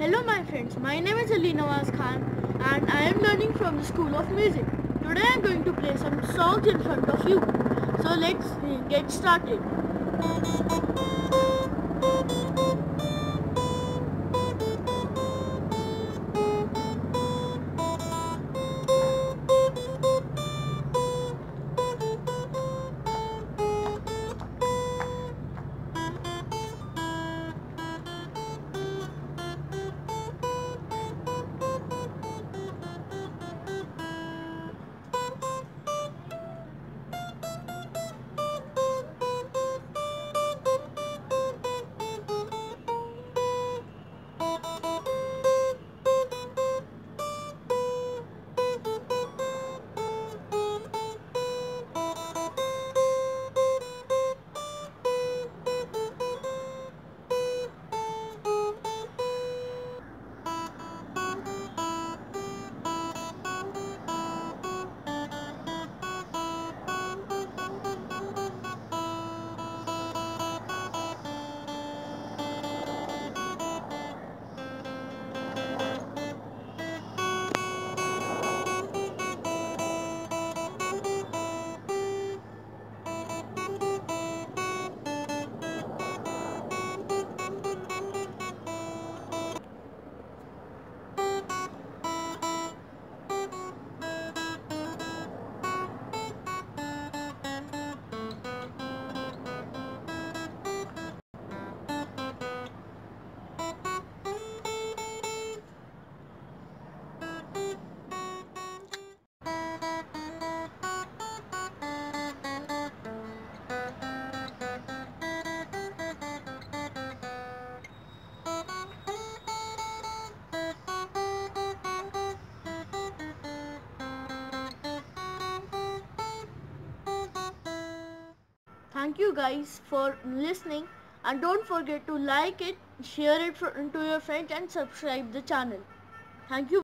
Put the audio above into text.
Hello my friends, my name is Ali Nawaz Khan and I am learning from the School of Music. Today I am going to play some songs in front of you. So let's get started. Thank you guys for listening and don't forget to like it, share it to your friends and subscribe the channel. Thank you.